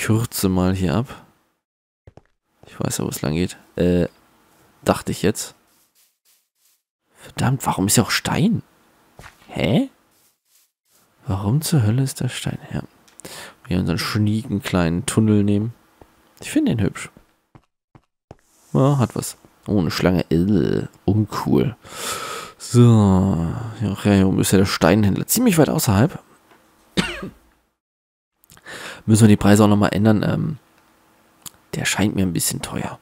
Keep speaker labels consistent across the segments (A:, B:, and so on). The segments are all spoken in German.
A: kürze mal hier ab. Ich weiß ja, wo es lang geht. Äh, dachte ich jetzt. Verdammt, warum ist ja auch Stein? Hä? Warum zur Hölle ist der Stein? Ja. Wir unseren schnieken kleinen Tunnel nehmen. Ich finde den hübsch. Ja, hat was. Oh, eine Schlange. Äh, uncool. So. Ja, hier oben ist ja der Steinhändler. Ziemlich weit außerhalb. Müssen wir die Preise auch nochmal ändern. Ähm, der scheint mir ein bisschen teuer.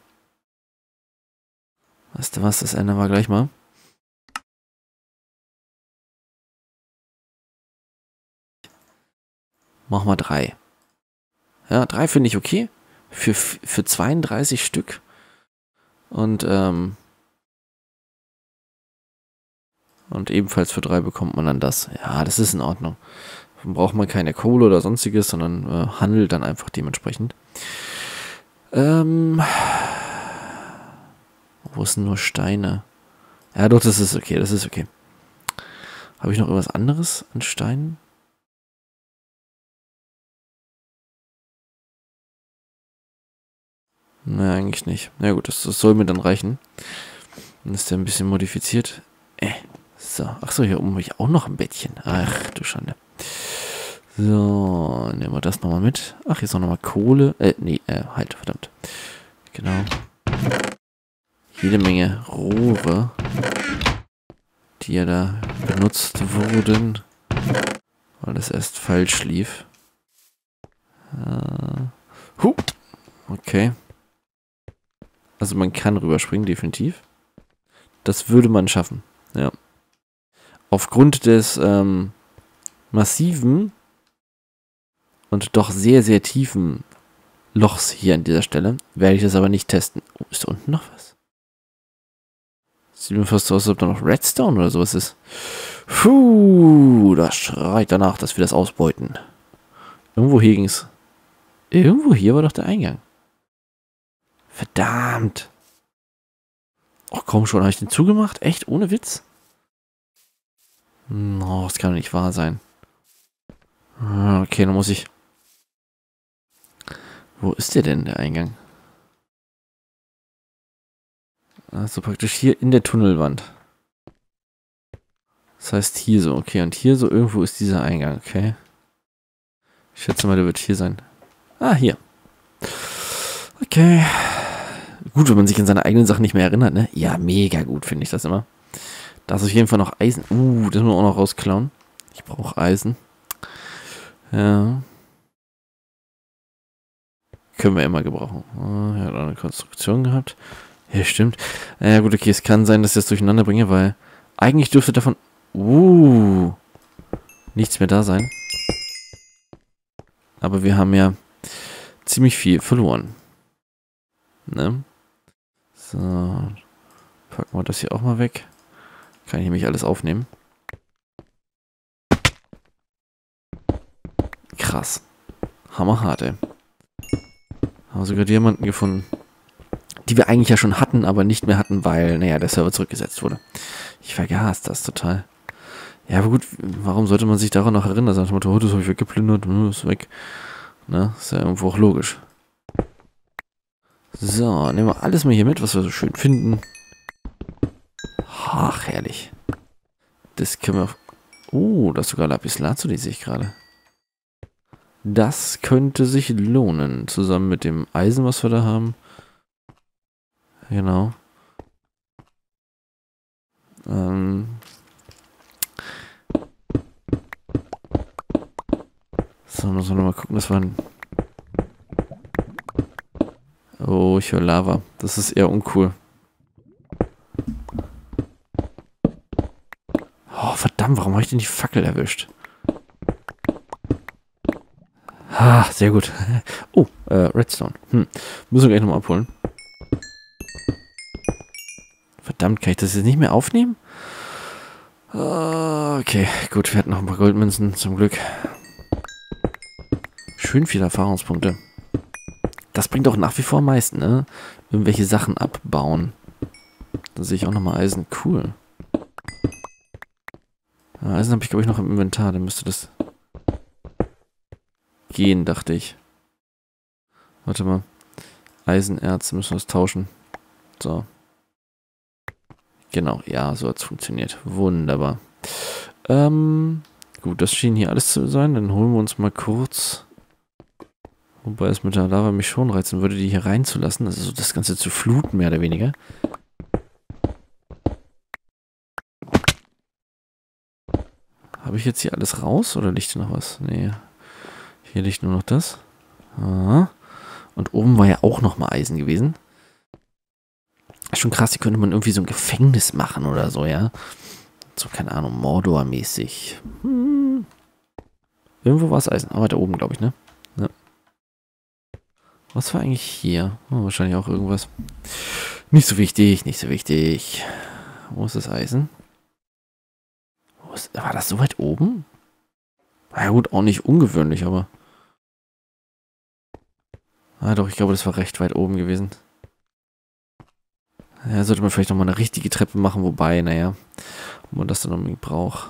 A: Weißt du was? Das ändern wir gleich mal. Machen wir drei. Ja, drei finde ich okay. Für, für 32 Stück. Und, ähm, und ebenfalls für drei bekommt man dann das. Ja, das ist in Ordnung. Braucht man keine Kohle oder sonstiges, sondern äh, handelt dann einfach dementsprechend. Ähm, wo sind nur Steine? Ja, doch, das ist okay, das ist okay. Habe ich noch irgendwas anderes an Steinen? Na, eigentlich nicht. Na gut, das, das, soll mir dann reichen. Dann ist der ein bisschen modifiziert. Äh, so. Achso, hier oben habe ich auch noch ein Bettchen. Ach, du Schande. So, nehmen wir das nochmal mit. Ach, hier ist auch nochmal Kohle. Äh, nee, äh, halt, verdammt. Genau. Jede Menge Rohre, die ja da benutzt wurden, weil das erst falsch lief. Äh, huh. Okay. Also man kann rüberspringen, definitiv. Das würde man schaffen, ja. Aufgrund des ähm, massiven und doch sehr, sehr tiefen Lochs hier an dieser Stelle werde ich das aber nicht testen. Oh, ist da unten noch was? Sieht mir fast so aus, als ob da noch Redstone oder sowas ist. Puh, das schreit danach, dass wir das ausbeuten. Irgendwo hier ging's. Irgendwo hier war doch der Eingang. Verdammt. Ach komm schon, habe ich den zugemacht? Echt? Ohne Witz? No, das kann doch nicht wahr sein. Ah, okay, dann muss ich... Wo ist der denn, der Eingang? Also praktisch hier in der Tunnelwand. Das heißt hier so, okay. Und hier so irgendwo ist dieser Eingang, okay. Ich schätze mal, der wird hier sein. Ah, hier. Okay. Gut, wenn man sich an seine eigenen Sachen nicht mehr erinnert, ne? Ja, mega gut, finde ich das immer. Da ist auf jeden Fall noch Eisen. Uh, das müssen wir auch noch rausklauen. Ich brauche Eisen. Ja. Können wir immer gebrauchen. Oh, er hat auch eine Konstruktion gehabt. Ja, stimmt. Ja, gut, okay, es kann sein, dass ich das durcheinander bringe, weil eigentlich dürfte davon... Uh, nichts mehr da sein. Aber wir haben ja ziemlich viel verloren. Ne? So. Packen wir das hier auch mal weg. Kann ich nämlich alles aufnehmen. Krass. Hammerhart, ey. Haben sogar Diamanten gefunden. Die wir eigentlich ja schon hatten, aber nicht mehr hatten, weil, naja, der Server zurückgesetzt wurde. Ich vergaß das total. Ja, aber gut, warum sollte man sich daran noch erinnern? Sagt man, oh, das habe ich weggeplündert, hm, ist weg. Ne, ist ja irgendwo auch logisch. So, nehmen wir alles mal hier mit, was wir so schön finden. Ach, herrlich. Das können wir... Oh, das ist sogar Lapis Lazuli, sehe ich gerade. Das könnte sich lohnen, zusammen mit dem Eisen, was wir da haben. Genau. Ähm. So, müssen wir nochmal gucken, dass wir... Ein oh, ich höre Lava. Das ist eher uncool. Oh, verdammt, warum habe ich denn die Fackel erwischt? Ah, sehr gut. Oh, äh, Redstone. Hm. Müssen wir gleich nochmal abholen. Verdammt, kann ich das jetzt nicht mehr aufnehmen? Okay, gut, wir hatten noch ein paar Goldmünzen, zum Glück. Schön viele Erfahrungspunkte. Das bringt auch nach wie vor am meisten, ne? Irgendwelche Sachen abbauen. Da sehe ich auch nochmal Eisen. Cool. Ja, Eisen habe ich, glaube ich, noch im Inventar. Dann müsste das gehen, dachte ich. Warte mal. Eisenerz müssen wir es tauschen. So. Genau, ja, so hat es funktioniert. Wunderbar. Ähm, gut, das schien hier alles zu sein. Dann holen wir uns mal kurz. Wobei es mit der Lava mich schon reizen würde, die hier reinzulassen. Also so das Ganze zu fluten, mehr oder weniger. Habe ich jetzt hier alles raus oder liegt hier noch was? Nee. Hier liegt nur noch das. Ah. Und oben war ja auch nochmal Eisen gewesen. Schon krass, hier könnte man irgendwie so ein Gefängnis machen oder so, ja. So, keine Ahnung, Mordor-mäßig. Hm. Irgendwo war es Eisen. Aber da oben, glaube ich, ne? Ja. Was war eigentlich hier? Oh, wahrscheinlich auch irgendwas. Nicht so wichtig, nicht so wichtig. Wo ist das Eisen? Ist, war das so weit oben? Na ja, gut, auch nicht ungewöhnlich, aber... Ah doch, ich glaube, das war recht weit oben gewesen. Ja, sollte man vielleicht nochmal eine richtige Treppe machen, wobei, naja, ob man das dann unbedingt braucht.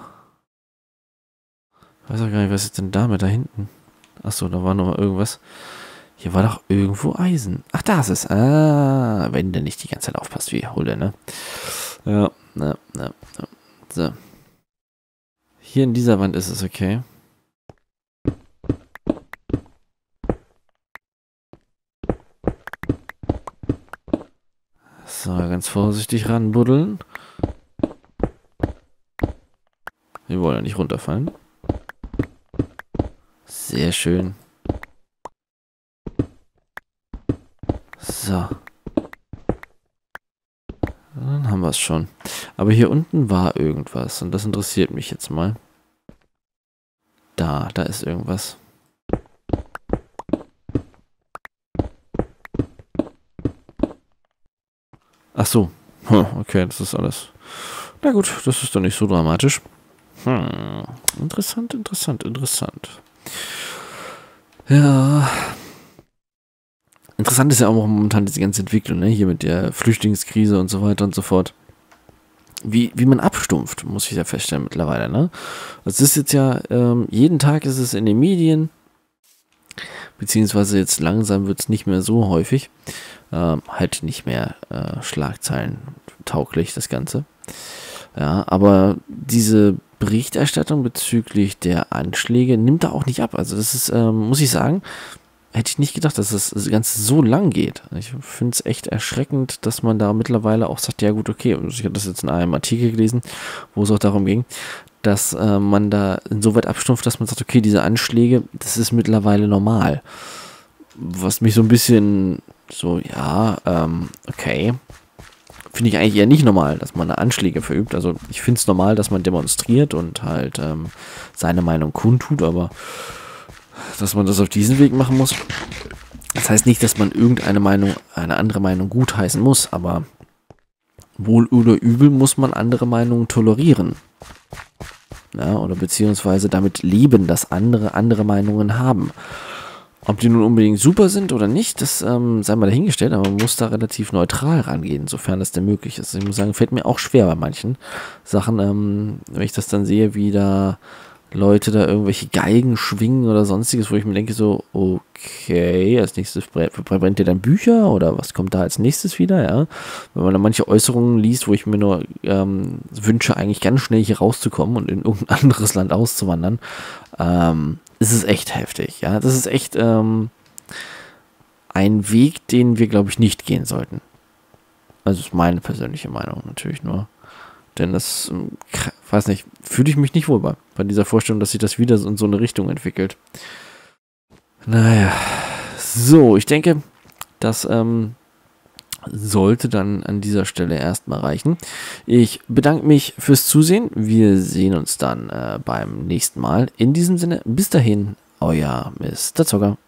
A: Ich weiß auch gar nicht, was ist denn damit da hinten? Achso, da war noch mal irgendwas. Hier war doch irgendwo Eisen. Ach, da ist es. Ah, wenn der nicht die ganze Zeit aufpasst, wie hol der, ne? Ja, ja, ja, ja. So. Hier in dieser Wand ist es okay. So, ganz vorsichtig ranbuddeln. Wir wollen ja nicht runterfallen. Sehr schön. So. Dann haben wir es schon. Aber hier unten war irgendwas und das interessiert mich jetzt mal. Da, da ist irgendwas. Ach so. Hm, okay, das ist alles. Na gut, das ist doch nicht so dramatisch. Hm. Interessant, interessant, interessant. Ja. Interessant ist ja auch momentan diese ganze Entwicklung, ne? Hier mit der Flüchtlingskrise und so weiter und so fort. Wie, wie man abstumpft, muss ich ja feststellen mittlerweile, ne? Es ist jetzt ja, ähm, jeden Tag ist es in den Medien, beziehungsweise jetzt langsam wird es nicht mehr so häufig äh, halt nicht mehr äh, Schlagzeilen tauglich, das Ganze. Ja, aber diese Berichterstattung bezüglich der Anschläge nimmt da auch nicht ab. Also das ist, ähm, muss ich sagen, hätte ich nicht gedacht, dass das Ganze so lang geht. Ich finde es echt erschreckend, dass man da mittlerweile auch sagt, ja gut, okay, ich habe das jetzt in einem Artikel gelesen, wo es auch darum ging, dass äh, man da insoweit abstumpft, dass man sagt, okay, diese Anschläge, das ist mittlerweile normal. Was mich so ein bisschen so, ja, ähm, okay. Finde ich eigentlich eher nicht normal, dass man Anschläge verübt. Also ich finde es normal, dass man demonstriert und halt ähm, seine Meinung kundtut, aber dass man das auf diesen Weg machen muss. Das heißt nicht, dass man irgendeine Meinung, eine andere Meinung gutheißen muss, aber wohl oder übel muss man andere Meinungen tolerieren. Ja, oder beziehungsweise damit leben, dass andere andere Meinungen haben. Ob die nun unbedingt super sind oder nicht, das ähm, sei mal dahingestellt, aber man muss da relativ neutral rangehen, sofern das denn möglich ist. Ich muss sagen, fällt mir auch schwer bei manchen Sachen, ähm, wenn ich das dann sehe, wie da Leute da irgendwelche Geigen schwingen oder sonstiges, wo ich mir denke so, okay, als nächstes brennt ihr dann Bücher oder was kommt da als nächstes wieder, ja? Wenn man da manche Äußerungen liest, wo ich mir nur ähm, wünsche, eigentlich ganz schnell hier rauszukommen und in irgendein anderes Land auszuwandern, ähm, ist es echt heftig. Ja, das ist echt ähm, ein Weg, den wir, glaube ich, nicht gehen sollten. Also ist meine persönliche Meinung natürlich nur. Denn das, ähm, weiß nicht, fühle ich mich nicht wohl bei, bei dieser Vorstellung, dass sich das wieder in so eine Richtung entwickelt. Naja, so, ich denke, das ähm, sollte dann an dieser Stelle erstmal reichen. Ich bedanke mich fürs Zusehen. Wir sehen uns dann äh, beim nächsten Mal. In diesem Sinne, bis dahin, euer Mr. Zocker.